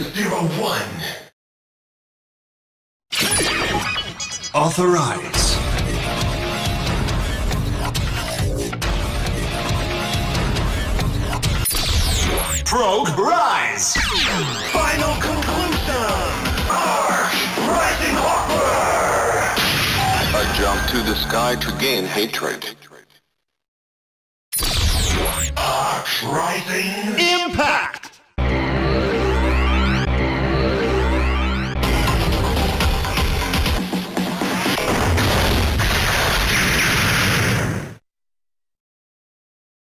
Zero one. Authorize. Probe Rise! Final conclusion! Ark Rising Hopper! A jump to the sky to gain hatred. Ark Rising Impact!